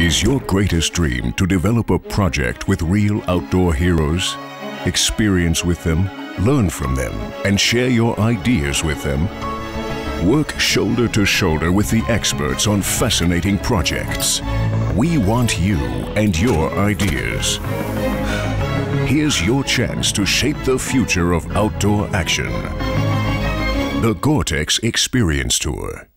Is your greatest dream to develop a project with real outdoor heroes? Experience with them, learn from them, and share your ideas with them? Work shoulder to shoulder with the experts on fascinating projects. We want you and your ideas. Here's your chance to shape the future of outdoor action. The Gore-Tex Experience Tour.